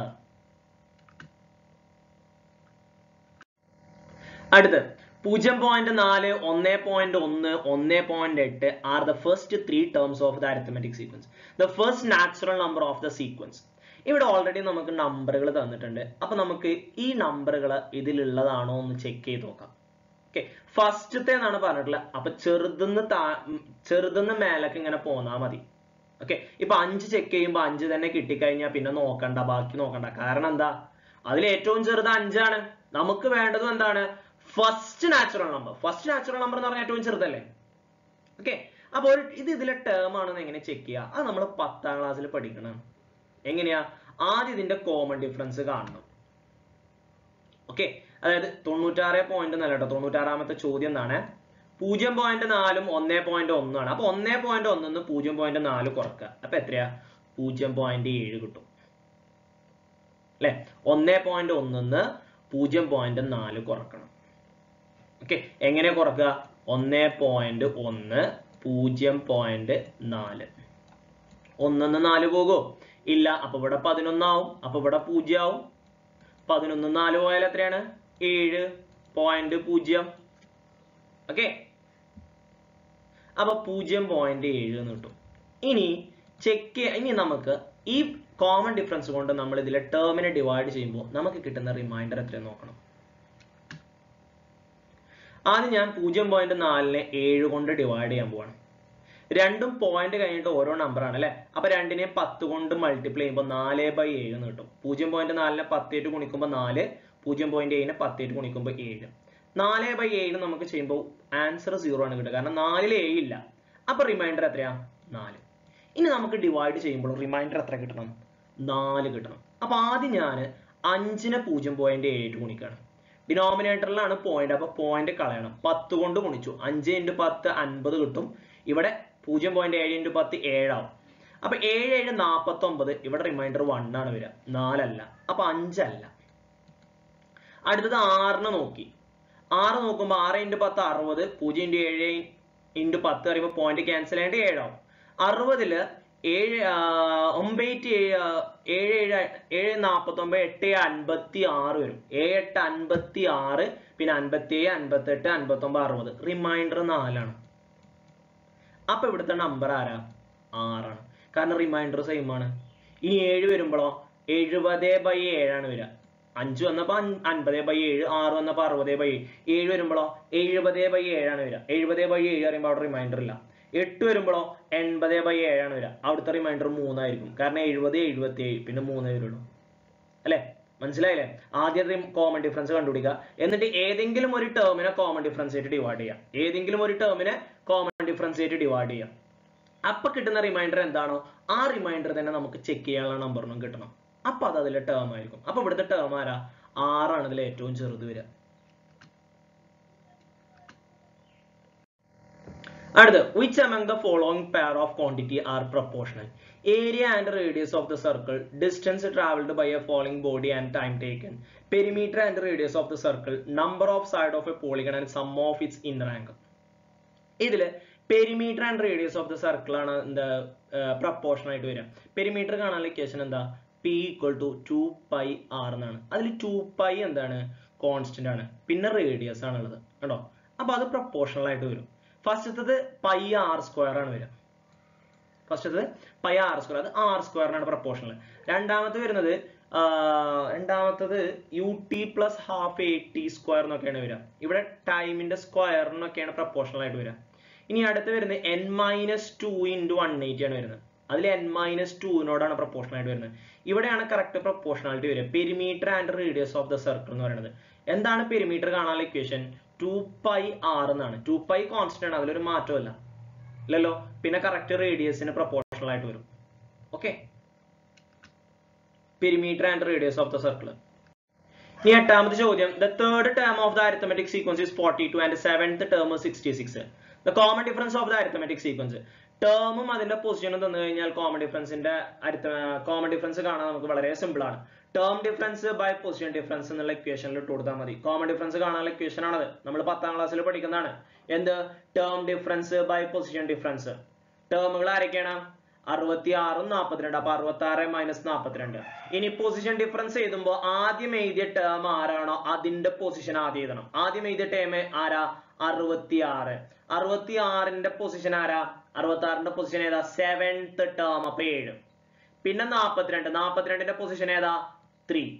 അടുത്ത് പൂജ്യം പോയിന്റ് നാല് ഒന്ന് പോയിന്റ് ഒന്ന് ഒന്ന് പോയിന്റ് എട്ട് are the first three terms of the arithmetic sequence the first natural number of the sequence ഇവിടെ ഓൾറെഡി നമുക്ക് നമ്പറുകൾ തന്നിട്ടുണ്ട്. അപ്പൊ നമുക്ക് ഈ നമ്പറുകൾ ഇതിലുള്ളതാണോ എന്ന് ചെക്ക് ചെയ്ത് നോക്കാം. ഓക്കെ ഫസ്റ്റത്തെ എന്നാണ് പറഞ്ഞിട്ടുള്ളത്. അപ്പൊ ചെറുതെന്ന് താ ചെറുതെന്ന് മേലേക്ക് ഇങ്ങനെ പോന്നാ മതി. ഓക്കെ ഇപ്പൊ അഞ്ച് ചെക്ക് ചെയ്യുമ്പോൾ അഞ്ച് തന്നെ കിട്ടിക്കഴിഞ്ഞാൽ പിന്നെ നോക്കണ്ട ബാക്കി നോക്കണ്ട. കാരണം എന്താ? അതിൽ ഏറ്റവും ചെറുത് അഞ്ചാണ്. നമുക്ക് വേണ്ടതും എന്താണ്? First natural number first natural number എന്ന് പറഞ്ഞാൽ ഏറ്റവും ചെറുതല്ലേ? ഓക്കെ അപ്പോൾ ഇത് ഇതിലെ ടേം ആണെന്ന് എങ്ങനെ ചെക്ക് ചെയ്യുക അത് നമ്മൾ പത്താം ക്ലാസ്സിൽ പഠിക്കണം. എങ്ങനെയാ? ആദ്യം ഇതിന്റെ കോമൺ ഡിഫറൻസ് കാണണം. ഓക്കെ അതായത് തൊണ്ണൂറ്റാറ് പോയിന്റ് എന്നല്ല കേട്ടോ. തൊണ്ണൂറ്റാറാമത്തെ ചോദ്യം എന്നാണ് പൂജ്യം പോയിന്റ് നാലും ഒന്നേ പോയിന്റ് ഒന്നാണ് അപ്പൊ ഒന്നേ പോയിന്റ് ഒന്നിന്ന് പൂജ്യം പോയിന്റ് നാല് കുറക്കുക. അപ്പൊ എത്രയാ? പൂജ്യം പോയിന്റ് ഏഴ് കിട്ടും. അല്ലെ? ഒന്നേ പോയിന്റ് ഒന്നിന്ന് പൂജ്യം പോയിന്റ് നാല് കുറക്കണം. ഓക്കെ എങ്ങനെ കുറക്കുക ഒന്ന് പോയിന്റ് ഒന്ന് പൂജ്യം പോയിന്റ് നാല്. ഒന്നെന്ന് നാല് പോകുമോ ഇല്ല അപ്പൊ ഇവിടെ പതിനൊന്നാവും അപ്പൊ ഇവിടെ പൂജ്യം ആവും. പതിനൊന്ന് നാല് പോയാൽ എത്രയാണ്? ഏഴ് പോയിന്റ് പൂജ്യം. ഓക്കെ. അപ്പൊ പൂജ്യം പോയിന്റ് ഏഴ് എന്ന് കിട്ടും. ഇനി ചെക്ക് ഇനി നമുക്ക് ഈ കോമൺ ഡിഫറൻസ് കൊണ്ട് നമ്മൾ ഇതിലെ ടേമിനെ ഡിവൈഡ് ചെയ്യുമ്പോൾ നമുക്ക് കിട്ടുന്ന റിമൈൻഡർ എത്രയും നോക്കണം. ആദ്യം ഞാൻ പൂജ്യം പോയിന്റ് നാലിനെ ഏഴ് കൊണ്ട് ഡിവൈഡ് ചെയ്യാൻ പോവാണ്. രണ്ടും പോയിന്റ് കഴിഞ്ഞിട്ട് ഓരോ നമ്പർ ആണ് അല്ലെ? അപ്പൊ രണ്ടിനെ പത്ത് കൊണ്ട് മൾട്ടിപ്ലൈ ചെയ്യുമ്പോൾ നാല് ബൈ ഏഴ് എന്ന് കിട്ടും. പൂജ്യം പോയിന്റ് നാലിനെ പത്തേറ്റ് ഗുണിക്കുമ്പോൾ നാല് പൂജ്യം പോയിന്റ് ഏഴിനെ പത്തേറ്റ് ഗുണിക്കുമ്പോൾ ഏഴ്. നാല് ബൈ ഏഴ് നമുക്ക് ചെയ്യുമ്പോൾ ആൻസർ സീറോ ആണ് കിട്ടുക. കാരണം നാലിൽ ഏഴ് ഇല്ല. അപ്പൊ റിമൈൻഡർ എത്രയാ? നാല്. ഇനി നമുക്ക് ഡിവൈഡ് ചെയ്യുമ്പോൾ റിമൈൻഡർ എത്ര കിട്ടണം? നാല് കിട്ടണം. അപ്പൊ ആദ്യം ഞാൻ അഞ്ചിനെ പൂജ്യം പോയിന്റ് ഏഴ് ഗുണിക്കുകയാണ് ഡിനോമിനേറ്ററിലാണ് പോയിന്റ് അപ്പൊ പോയിന്റ് കളയണം. പത്ത് കൊണ്ട് ഗുണിച്ചു. അഞ്ച് ഇന്റു പത്ത് അൻപത് കിട്ടും. ഇവിടെ പൂജ്യം പോയിന്റ് ഏഴ് ഇന്റു പത്ത് ഏഴാവും. അപ്പൊ ഏഴ് ഏഴ് നാപ്പത്തി ഒമ്പത് ഇവിടെ റിമൈൻഡർ വൺ ആണ് വരിക. നാലല്ല. അപ്പൊ അഞ്ചല്ല. അടുത്തത് ആറിന് നോക്കി. ആറ് നോക്കുമ്പോൾ ആറ് ഇന്റു പത്ത് അറുപത്. പൂജ്യം ഇന്റു ഏഴ് ഇന്റു പത്ത് പറയുമ്പോൾ പോയിന്റ് ക്യാൻസൽ ആയിട്ട് ഏഴാവും. അറുപതിൽ ഏഴ് ഒമ്പത് ഏഴ് ഏഴ് ഏഴ് നാപ്പത്തി ഒമ്പത് എട്ട് അൻപത്തി ആറ് വരും. ഏഴ് എട്ട് അൻപത്തി ആറ് പിന്നെ അൻപത്തി ഏഴ് അൻപത്തി എട്ട് അൻപത്തി ഒമ്പത് അറുപത്. റിമൈൻഡർ നാലാണ്. അപ്പൊ ഇവിടുത്തെ നമ്പർ ആരാ? ആറാണ്. കാരണം റിമൈൻഡർ സെയിം ആണ്. ഇനി ഏഴ് വരുമ്പോഴോ എഴുപത് ബൈ ഏഴാണ് വരിക. അഞ്ച് വന്നപ്പോ അൻപത് ബൈ ഏഴ് ആറ് വന്നപ്പോ അറുപത് ബൈ ഏഴ്. ഏഴ് വരുമ്പോഴോ എഴുപത് ബൈ ഏഴാണ് വരിക. എഴുപത് ബൈ ഏഴ് പറയുമ്പോൾ അവിടെ റിമൈൻഡർ ഇല്ല. എട്ട് വരുമ്പോഴോ എൺപത് ബൈ ഏഴാണ് വരിക. അവിടുത്തെ റിമൈൻഡർ മൂന്നായിരിക്കും. കാരണം എഴുപത് എഴുപത്തി ഏഴ് പിന്നെ മൂന്നേ വരുള്ളൂ അല്ലേ? മനസ്സിലായില്ലേ? ആദ്യത്തെ കോമൺ ഡിഫറൻസ് കണ്ടുപിടിക്കുക. എന്നിട്ട് ഏതെങ്കിലും ഒരു ടേമിനെ കോമൺ ഡിഫറൻസ് ആയിട്ട് ഡിവൈഡ് ചെയ്യാം ഏതെങ്കിലും ഒരു ടേമിനെ കോമൺ ഡിഫറൻസ് ആയിട്ട് ഡിവൈഡ് ചെയ്യാം അപ്പൊ കിട്ടുന്ന റിമൈൻഡർ എന്താണോ? ആ റിമൈൻഡർ തന്നെ നമുക്ക് ചെക്ക് ചെയ്യാനുള്ള നമ്പറിനും കിട്ടണം. അപ്പൊ അത് അതിലെ ടേം ആയിരിക്കും. അപ്പൊ ഇവിടുത്തെ ടേം ആരാ? ആറാണ് ഇതിൽ ഏറ്റവും ചെറുത് വരിക. അടുത്ത് which among the following pair of quantity are proportional area and radius of the circle distance traveled by a falling body and time taken perimeter and radius of the circle number of side of a polygon and sum of its inner angle ഇതിൽ perimeter and radius of the circle ആണ് എന്താ proportion ആയിട്ട് വരിക perimeter കാണാനുള്ള equation എന്താ P equal to two pi R എന്നാണ് അതിൽ to pi എന്താണ് കോൺസ്റ്റന്റ് ആണ് പിന്നെ റേഡിയസ് ആണുള്ളത് കേട്ടോ അപ്പൊ അത് പ്രപ്പോർഷണൽ ആയിട്ട് വരും ഫസ്റ്റത്തത് പൈ ആർ സ്ക്വയർ ആണ് വരിക. ഫസ്റ്റത്തത് പൈ ആർ സ്ക്വയർ അത് ആർ സ്ക്വയറിനാണ് പ്രപ്പോർഷണൽ രണ്ടാമത്തെ വരുന്നത് രണ്ടാമത്തത് U T plus half A T square എന്നൊക്കെയാണ് വരിക. ഇവിടെ ടൈമിന്റെ സ്ക്വയറിനൊക്കെയാണ് പ്രപ്പോർഷണൽ ആയിട്ട് വരിക. ഇനി അടുത്ത് വരുന്നത് N minus two into one eighty ആണ് വരുന്നത്. അതിൽ എൻ മൈനസ് ടുവിനോടാണ് പ്രപ്പോർഷൻ ആയിട്ട് വരുന്നത്. ഇവിടെയാണ് കറക്റ്റ് പ്രപ്പോർഷണാലിറ്റി വരിക. Perimeter and radius of the circle എന്ന് പറയുന്നത്. എന്താണ് പെരിമീറ്റർ കാണാനുള്ള ഇക്വേഷൻ ടു പൈ ആർ എന്നാണ്. ടു പൈ കോൺസ്റ്റന്റ് ആണ്. അതിലൊരു മാറ്റമില്ല ഇല്ലല്ലോ? പിന്നെ കറക്റ്റ് റേഡിയസിന് പ്രപ്പോർഷണൽ ആയിട്ട് വരും. Okay perimeter and radius of the circle ഇനി എട്ടാമത്തെ ചോദ്യം. The third term of the arithmetic sequence is forty two and seventh term sixty six the common difference of the arithmetic sequence ടേമും അതിന്റെ പൊസിഷനും തന്നു കഴിഞ്ഞാൽ common ഡിഫറൻസിന്റെ common difference കാണാൻ നമുക്ക് വളരെ സിമ്പിൾ ആണ്. Term difference by position difference എന്നുള്ള ഇക്വേഷനിൽ ഇട്ട് കൊടുത്താൽ മതി. കോമൺ ഡിഫറൻസ് കാണാനുള്ള ഇക്വേഷൻ ആണത്. നമ്മൾ പത്താം ക്ലാസ്സിൽ പഠിക്കുന്നതാണ്. എന്ത്? Term difference by position difference ടേമുകൾ ആരൊക്കെയാണ്? അറുപത്തി ആറും നാൽപ്പത്തിരണ്ട് അപ്പൊ അറുപത്തി ആറ് മൈനസ് നാൽപ്പത്തിരണ്ട് ഇനി പൊസിഷൻ ഡിഫറൻസ് എഴുതുമ്പോൾ ആദ്യം എഴുതിയ ടേം ആരാണോ അതിന്റെ പൊസിഷൻ ആദ്യം എഴുതണം. ആദ്യം എഴുതിയ ടേം ആരാ? അറുപത്തി ആറ് അറുപത്തി ആറിന്റെ പൊസിഷൻ ആരാ? അറുപത്തി ആറിന്റെ പൊസിഷൻ ഏതാ? സെവൻത്ത് ടേം അപ്പൊ ഏഴ്. പിന്നെ നാൽപ്പത്തിരണ്ട് നാൽപ്പത്തിരണ്ടിന്റെ പൊസിഷൻ ഏതാ? ത്രീ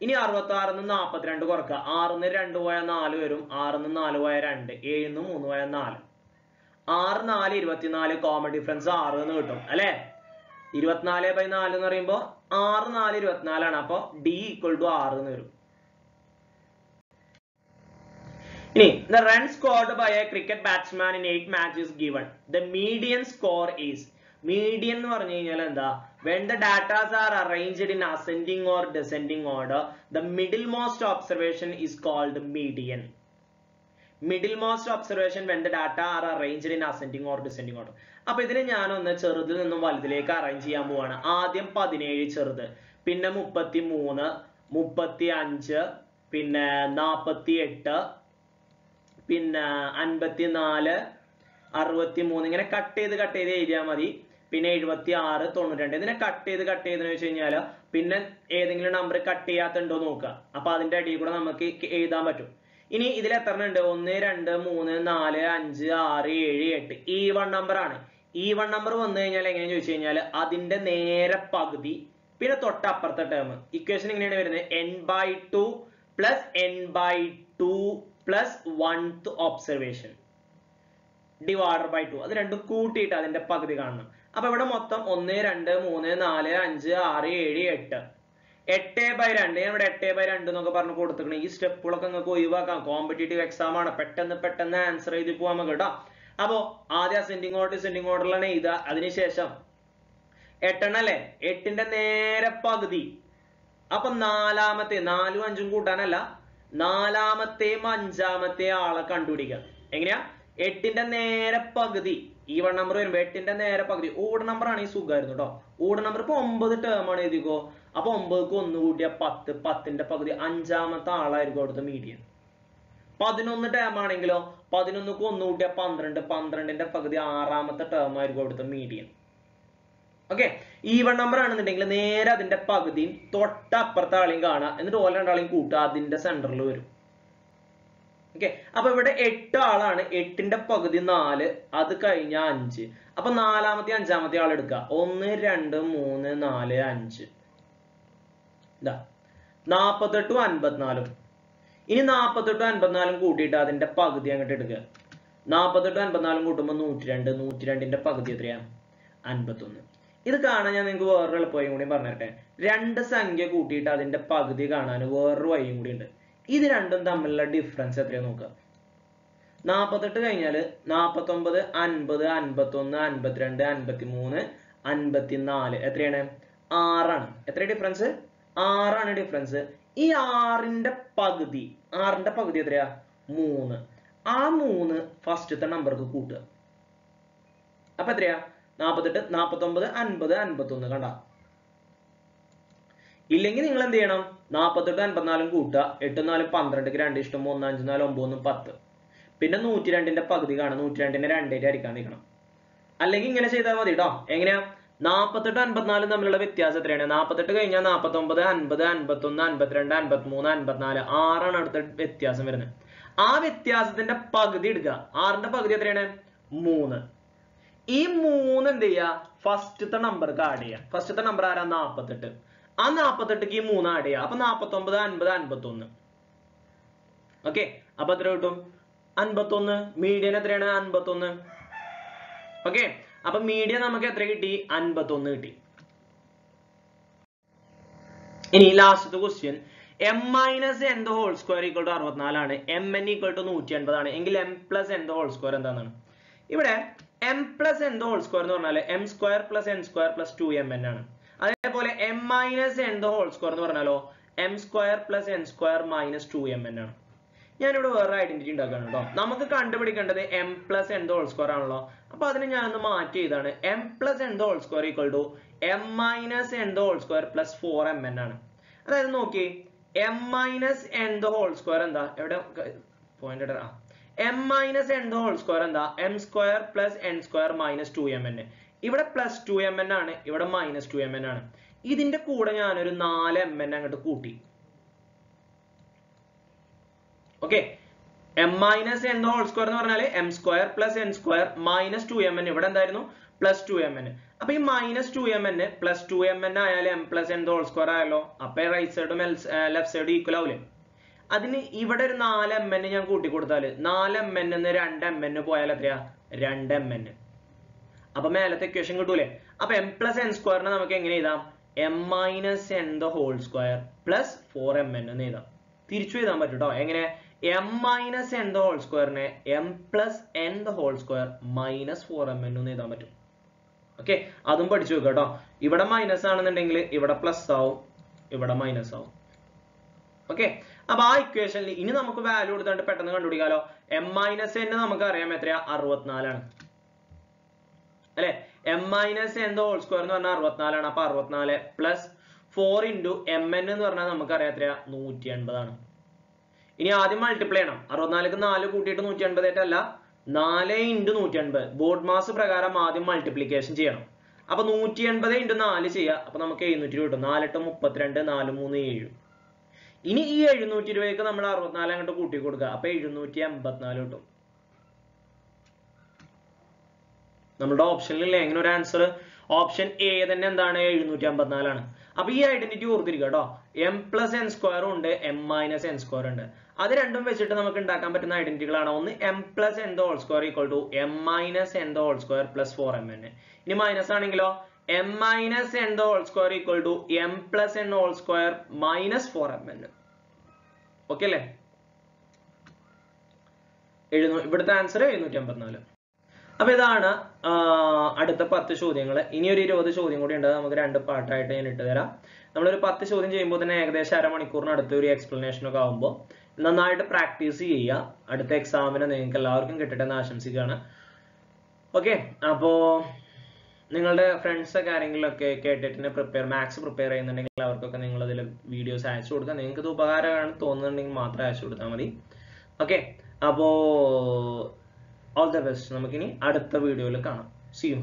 ഇനി അറുപത്തി നിന്ന് നാൽപ്പത്തിരണ്ട് കുറക്കുക. ആറിന്ന് രണ്ട് പോയാൽ നാല് വരും. ആറിന്ന് നാല് പോയാൽ രണ്ട്. ഏഴിന്ന് മൂന്ന് പോയാൽ നാല്. ആറ് നാല് ഇരുപത്തിനാല് കോമൺ ഡിഫറൻസ് ആറ് എന്ന് കിട്ടും. അല്ലെ? ഇരുപത്തിനാല് ബൈ നാല് എന്ന് പറയുമ്പോൾ ആറ് നാല് ഇരുപത്തിനാലാണ്. അപ്പോൾ ഡി ഈക്വൽ ടു ആറ് എന്ന് വരും. ഇനി the run scored by a cricket batsman in eight matches given the median score is median എന്ന് പറഞ്ഞു കഴിഞ്ഞാൽ എന്താ? When the datas are arranged in ascending or descending order the middle most observation is called median middle most observation when the data are arranged in ascending or descending order അപ്പൊ ഇതിനെ ഞാനൊന്ന് ചെറുതിൽ നിന്നും വലുതിലേക്ക് arrange ചെയ്യാൻ പോവാണ്. ആദ്യം പതിനേഴ് ചെറുത് പിന്നെ മുപ്പത്തി മൂന്ന് മുപ്പത്തി അഞ്ച് പിന്നെ നാപ്പത്തി എട്ട് പിന്നെ അൻപത്തി നാല് അറുപത്തി മൂന്ന് ഇങ്ങനെ കട്ട് ചെയ്ത് കട്ട് ചെയ്ത് എഴുതിയാൽ മതി. പിന്നെ എഴുപത്തി ആറ് തൊണ്ണൂറ്റി ഇതിനെ കട്ട് ചെയ്ത് കട്ട് ചെയ്തെന്ന് വെച്ച് കഴിഞ്ഞാൽ പിന്നെ ഏതെങ്കിലും നമ്പർ കട്ട് ചെയ്യാത്തുണ്ടോ നോക്കുക. അപ്പൊ അതിന്റെ അടിയിൽ കൂടെ നമുക്ക് എഴുതാൻ പറ്റും. ഇനി ഇതിൽ എത്ര ഉണ്ട്? ഒന്ന് രണ്ട് മൂന്ന് നാല് അഞ്ച് ആറ് ഏഴ് എട്ട്. ഈ വൺ നമ്പർ ആണ്. ഈ വൺ നമ്പർ വന്നു കഴിഞ്ഞാൽ എങ്ങനെയാന്ന് ചോദിച്ചു കഴിഞ്ഞാൽ അതിന്റെ നേരെ പകുതി പിന്നെ തൊട്ടപ്പുറത്തെ ടേം ഇക്വേഷൻ ഇങ്ങനെയാണ് വരുന്നത്? N by two plus N by two plus oneth observation divided by two അത് രണ്ടും കൂട്ടിയിട്ട് അതിന്റെ പകുതി കാണണം. അപ്പൊ ഇവിടെ മൊത്തം ഒന്ന് രണ്ട് മൂന്ന് നാല് അഞ്ച് ആറ് ഏഴ് എട്ട്. എട്ട് ബൈ രണ്ട് ഞാൻ ഇവിടെ എട്ട് ബൈ രണ്ട് എന്നൊക്കെ പറഞ്ഞ് കൊടുത്തിട്ടുണ്ട് ഈ സ്റ്റെപ്പുകളൊക്കെ നിങ്ങൾക്ക് ഒഴിവാക്കാം. കോമ്പറ്റേറ്റീവ് എക്സാം ആണ്. പെട്ടെന്ന് പെട്ടെന്ന് ആൻസർ ചെയ്ത് പോവാൻ നമുക്ക് കേട്ടോ അപ്പോ ആദ്യം അസെൻഡിങ് ഓർഡർ സെൻഡിങ് ഓർഡറിലാണ് എഴുതുക. അതിനുശേഷം എട്ടെണ്ണം അല്ലേ? എട്ടിന്റെ നേരെ പകുതി. അപ്പൊ നാലാമത്തെ നാലും അഞ്ചും കൂട്ടാനല്ല. നാലാമത്തെയും അഞ്ചാമത്തെ ആളെ കണ്ടുപിടിക്കുക എങ്ങനെയാ? എട്ടിന്റെ നേരെ പകുതി. ഈ വൺ നമ്പർ വരുമ്പോ എട്ടിന്റെ നേരെ പകുതി. ഓട് നമ്പർ ആണ് ഈ സുഖമായിരുന്നു കേട്ടോ ഓട് നമ്പർ ഇപ്പൊ ഒമ്പത് ടേം ആണ് എഴുതിക്കോ. അപ്പൊ ഒമ്പതിക്ക് ഒന്ന് കൂട്ടിയ പത്ത്. പത്തിന്റെ പകുതി അഞ്ചാമത്തെ ആളായിരിക്കും അവിടുത്തെ മീഡിയൻ പതിനൊന്ന് ടേം ആണെങ്കിലോ പതിനൊന്നുക്ക് ഒന്ന് കൂട്ടിയ പന്ത്രണ്ട്. പന്ത്രണ്ടിന്റെ പകുതി ആറാമത്തെ ടേം ആയിരിക്കും അവിടുത്തെ മീഡിയൻ ഓക്കെ ഈവൺ നമ്പർ ആണെന്നുണ്ടെങ്കിൽ നേരെ അതിന്റെ പകുതിയും തൊട്ടപ്പുറത്തെ ആളെയും കാണുക. എന്നിട്ട് ഓല രണ്ടാളെയും കൂട്ടുക. അതിന്റെ സെന്ററിൽ വരും. ഓക്കെ അപ്പൊ ഇവിടെ എട്ട് ആളാണ്. എട്ടിന്റെ പകുതി നാല്. അത് കഴിഞ്ഞ അഞ്ച്. അപ്പൊ നാലാമത്തെ അഞ്ചാമത്തെ ആൾ എടുക്കുക ഒന്ന് രണ്ട് മൂന്ന് നാല് അഞ്ച്. ഇതാ. നാപ്പത്തെട്ടും അൻപത്തിനാലും. ഇനി നാപ്പത്തെട്ടും അൻപത്തിനാലും കൂട്ടിയിട്ട് അതിന്റെ പകുതി അങ്ങോട്ട് എടുക്കുക നാപ്പത്തെട്ടും അൻപത്തിനാലും കൂട്ടുമ്പോൾ നൂറ്റി രണ്ട് നൂറ്റി രണ്ടിന്റെ പകുതി എത്രയാണ് അൻപത്തൊന്ന്. ഇത് കാണാൻ ഞാൻ നിങ്ങൾക്ക് വേറൊരു എളുപ്പവഴിയും കൂടി പറഞ്ഞിട്ടെ. രണ്ട് സംഖ്യ കൂട്ടിയിട്ട് അതിന്റെ പകുതി കാണാൻ വേറൊരു വഴിയും കൂടി ഉണ്ട്. ഇത് രണ്ടും തമ്മിലുള്ള ഡിഫറൻസ് എത്രയാ നോക്കുക? നാൽപ്പത്തെട്ട് കഴിഞ്ഞാൽ നാൽപ്പത്തൊമ്പത് അൻപത് അൻപത്തൊന്ന് അൻപത്തിരണ്ട് അൻപത്തി അൻപത്തിമൂന്ന് അൻപത്തിനാല്. എത്രയാണ്? ആറാണ്. എത്ര ഡിഫറൻസ് ആറാണ് ഡിഫറൻസ് ഈ ആറിന്റെ പകുതി ആറിന്റെ പകുതി എത്രയാ? മൂന്ന്. ആ മൂന്ന് ഫസ്റ്റത്തെ നമ്പർക്ക് കൂട്ടുക. അപ്പൊ എത്രയാ? നാപ്പത്തെട്ട് നാപ്പത്തൊമ്പത് അൻപത് അൻപത്തൊന്ന്. കണ്ട? ഇല്ലെങ്കിൽ നിങ്ങൾ എന്ത് ചെയ്യണം? നാൽപ്പത്തെട്ട് അൻപത്തിനാലും കൂട്ടുക. എട്ട് നാലും പന്ത്രണ്ട് രണ്ട് ഇഷ്ടം മൂന്ന് അഞ്ച് നാല് ഒമ്പതൊന്നും പത്ത്. പിന്നെ നൂറ്റി രണ്ടിന്റെ പകുതി കാണാം. നൂറ്റി രണ്ടിന്റെ രണ്ടേറ്റ് അരിക്കാൻ നിൽക്കണം. അല്ലെങ്കിൽ ഇങ്ങനെ ചെയ്താൽ മതി കേട്ടോ എങ്ങനെയാ? നാൽപ്പത്തെട്ട് അൻപത്തിനാലും തമ്മിലുള്ള വ്യത്യാസം എത്രയാണ്? നാൽപ്പത്തെട്ട് കഴിഞ്ഞാൽ നാപ്പത്തൊമ്പത് അൻപത് അൻപത്തൊന്ന് അൻപത്തിരണ്ട് അൻപത്തിമൂന്ന് അൻപത്തിനാല്. ആറാണ് അടുത്ത വ്യത്യാസം വരുന്നത്. ആ വ്യത്യാസത്തിന്റെ പകുതി എടുക്കുക. ആറിന്റെ പകുതി എത്രയാണ്? മൂന്ന്. ഈ മൂന്ന് എന്ത് ചെയ്യുക? ഫസ്റ്റത്തെ നമ്പർക്ക് ആഡ് ചെയ്യുക. ഫസ്റ്റത്തെ നമ്പർ ആരാ? നാപ്പത്തെട്ട്. ആ നാപ്പത്തെട്ടിക്ക് ഈ മൂന്ന് ആഡ് ചെയ്യുക അപ്പൊ നാപ്പത്തൊമ്പത് അൻപത് അൻപത്തൊന്ന്. ഓക്കെ അപ്പൊ എത്ര കിട്ടും? അൻപത്തൊന്ന്. മീഡിയൻ എത്രയാണ്? അൻപത്തൊന്ന്. ഓക്കെ അപ്പൊ മീഡിയൻ നമുക്ക് എത്ര കിട്ടി? അൻപത്തൊന്ന് കിട്ടി. ഇനി ലാസ്റ്റത്തെ question M minus N the whole square equal to അറുപത്തിനാലാണ്. M N equal to നൂറ്റി അൻപതാണ് എങ്കിൽ M plus N the whole square എന്താണെന്നാണ്? ഇവിടെ M plus N the whole square എന്ന് പറഞ്ഞാൽ M square plus N square plus two M N ആണ്. അതേപോലെ M minus N the whole square എന്ന് പറഞ്ഞാലോ M square plus N square minus two M N ആണ്. ഞാനിവിടെ വേറെ ഐഡന്റിറ്റി ഉണ്ടാക്കുകയാണ് കേട്ടോ. നമുക്ക് കണ്ടുപിടിക്കേണ്ടത് M plus N whole square ആണല്ലോ. അപ്പൊ അതിന് ഞാനൊന്ന് മാറ്റി ചെയ്താണ് M plus N whole square equal to M minus N whole square plus four M N ആണ്. അതായത് നോക്കി M minus N whole square എന്താ? എവിടെ? പോയിന്റ് ആ. M minus N whole square എന്താ? M square plus N square minus two M N ഇവിടെ plus two M N ആണ് ഇവിടെ മൈനസ് ടു എം എൻ ആണ്. ഇതിന്റെ കൂടെ ഞാനൊരു നാല് എം എൻ അങ്ങോട്ട് കൂട്ടി. Okay M minus N whole square എന്ന് പറഞ്ഞാൽ M square plus N square minus two M N ഇവിടെ എന്തായിരുന്നു? പ്ലസ് ടു എം എൻ അപ്പൊ ഈ minus two M N plus two M N ആയാലും M plus N whole square ആയാലോ അപ്പൊ right സൈഡും ലെഫ്റ്റ് സൈഡും ഈക്വൽ ആവില്ലേ അതിന് ഇവിടെ ഒരു നാല് എം എൻ ഞാൻ കൂട്ടി കൊടുത്താൽ നാല് എം എൻ രണ്ട് എം എൻ പോയാൽ എത്രയാ? രണ്ട് എം എൻ അപ്പൊ മേലത്തെ ഇക്വേഷൻ കിട്ടൂലേ? അപ്പൊ എം പ്ലസ് എൻ സ്ക്വയറിനെ നമുക്ക് എങ്ങനെ എഴുതാം? M minus N the whole square plus four M N എന്ന് എഴുതാം. തിരിച്ചു എഴുതാൻ പറ്റും കേട്ടോ എങ്ങനെ M minus N the whole സ്ക്വയറിനെ M plus N the whole square minus four M N എന്ന് എഴുതാൻ പറ്റും. ഓക്കെ അതും പഠിച്ചു വെക്കുക കേട്ടോ. ഇവിടെ മൈനസ് ആണെന്നുണ്ടെങ്കിൽ ഇവിടെ പ്ലസ് ആവും. ഇവിടെ മൈനസ് ആവും. ഓക്കെ അപ്പൊ ആ ഇക്വേഷനിൽ ഇനി നമുക്ക് വാല്യൂ കൊടുത്താണ്ട് പെട്ടെന്ന് കണ്ടുപിടിക്കാലോ. എം മൈനസ് എൻ നമുക്ക് അറിയാം എത്രയാ? അറുപത്തിനാലാണ് അല്ലെ? M minus N whole square എന്ന് പറഞ്ഞാൽ അറുപത്തിനാലാണ്. അപ്പൊ അറുപത്തിനാല് plus four into M N എന്ന് പറഞ്ഞാൽ നമുക്ക് അറിയാം എത്രയാ? നൂറ്റി എൺപതാണ് ഇനി ആദ്യം മൾട്ടിപ്ലൈ ചെയ്യണം. അറുപത്തിനാലിക്ക് നാല് കൂട്ടിയിട്ട് നൂറ്റി എൺപതായിട്ടല്ല നാല് ഇന്റു നൂറ്റി എൺപത് ബോർഡ് മാസ് പ്രകാരം ആദ്യം മൾട്ടിപ്ലിക്കേഷൻ ചെയ്യണം. അപ്പൊ നൂറ്റി എൺപത് ഇന്റു നാല് ചെയ്യുക അപ്പൊ നമുക്ക് എഴുന്നൂറ്റി കിട്ടും. നാലെട്ട് മുപ്പത്തിരണ്ട് നാല് മൂന്ന് ഏഴ്. ഇനി ഈ എഴുന്നൂറ്റി രൂപയ്ക്ക് നമ്മൾ അറുപത്തിനാല് അങ്ങോട്ട് കൂട്ടി കൊടുക്കുക അപ്പൊ എഴുന്നൂറ്റി എൺപത്തിനാല് കിട്ടും. നമ്മുടെ ഓപ്ഷനിലല്ലേ എങ്ങനെ ഒരു ആൻസർ ഓപ്ഷൻ എ തന്നെ എന്താണ്? എഴുന്നൂറ്റി അമ്പത്തിനാലാണ് അപ്പൊ ഈ ഐഡന്റിറ്റി ഓർത്തിരിക്കുക കേട്ടോ എം പ്ലസ് എൻ സ്ക്വയറും ഉണ്ട് എം മൈനസ് എൻ സ്ക്വയർ ഉണ്ട്. അത് രണ്ടും വെച്ചിട്ട് നമുക്ക് ഉണ്ടാക്കാൻ പറ്റുന്ന ഐഡന്റിറ്റികളാണ് ഒന്ന് M plus N whole square equal to M minus N whole square plus four M N ഇനി മൈനസ് ആണെങ്കിലോ? M minus N whole square equal to M plus N whole square minus four M N okay അല്ലേ? ഇവിടുത്തെ answer എഴുന്നൂറ്റി അമ്പത്തിനാല് അപ്പൊ ഇതാണ് അടുത്ത പത്ത് ചോദ്യങ്ങൾ ഇനി ഒരു ഇരുപത് ചോദ്യം കൂടി ഉണ്ട്. നമുക്ക് രണ്ട് പാർട്ടായിട്ട് ഞാൻ ഇട്ട് തരാം. നമ്മളൊരു പത്ത് ചോദ്യം ചെയ്യുമ്പോൾ തന്നെ ഏകദേശം അരമണിക്കൂറിനടുത്ത് ഒരു എക്സ്പ്ലനേഷൻ ഒക്കെ ആകുമ്പോൾ നന്നായിട്ട് പ്രാക്ടീസ് ചെയ്യുക. അടുത്ത എക്സാമിന് നിങ്ങൾക്ക് എല്ലാവർക്കും കിട്ടട്ടെ എന്ന് ആശംസിക്കുകയാണ്. ഓക്കെ അപ്പോ നിങ്ങളുടെ ഫ്രണ്ട്സ് ഒക്കെ ആരെങ്കിലും ഒക്കെ കേട്ടിട്ട് പ്രിപ്പയർ മാത്സ് പ്രിപ്പയർ ചെയ്യുന്നുണ്ടെങ്കിൽ അവർക്കൊക്കെ നിങ്ങൾ അതിൽ വീഡിയോസ് അയച്ചു കൊടുക്കുക. നിങ്ങൾക്ക് ഇത് ഉപകാരമാണ് തോന്നുന്നുണ്ടെങ്കിൽ മാത്രം അയച്ചു കൊടുത്താൽ മതി. ഓക്കെ അപ്പോ ഓൾ ദ ബെസ്റ്റ് നമുക്കിനി അടുത്ത വീഡിയോയിൽ കാണാം. C U